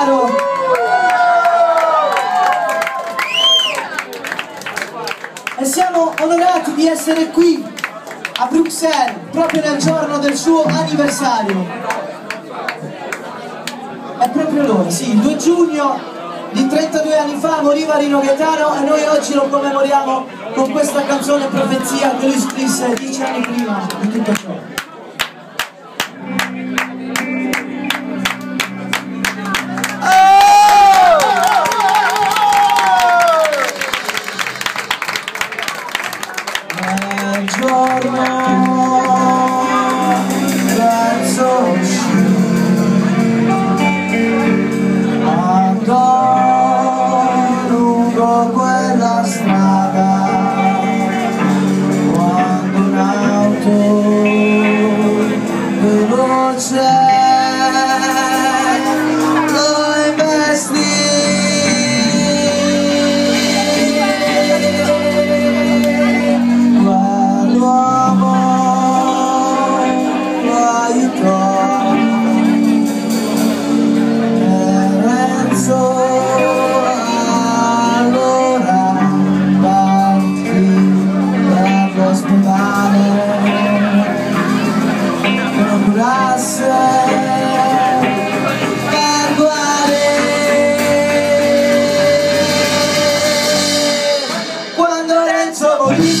Caro. E siamo onorati di essere qui a Bruxelles proprio nel giorno del suo anniversario. È proprio l'ora, sì, il 2 giugno di 32 anni fa moriva Rino Gaetano e noi oggi lo commemoriamo con questa canzone profezia che lui scrisse dieci anni prima di tutto ciò.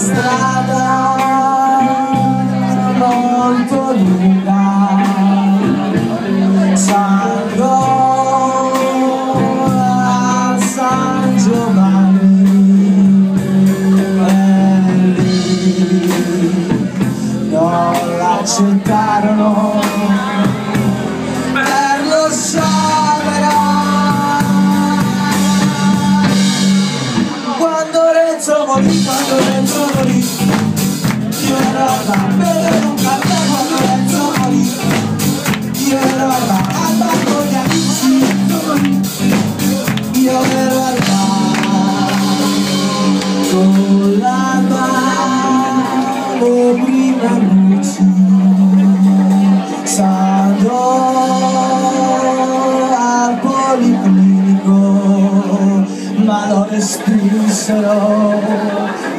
strada molto lunga. Salgo a San Giovanni e lì non l'accettarono. Per lo sciopero morí cuando dentro morí Yo era la pero nunca te cuando dentro morí Yo era la alma con ya si dentro morí Yo con la mano Flores cruzó,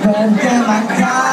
rompe la.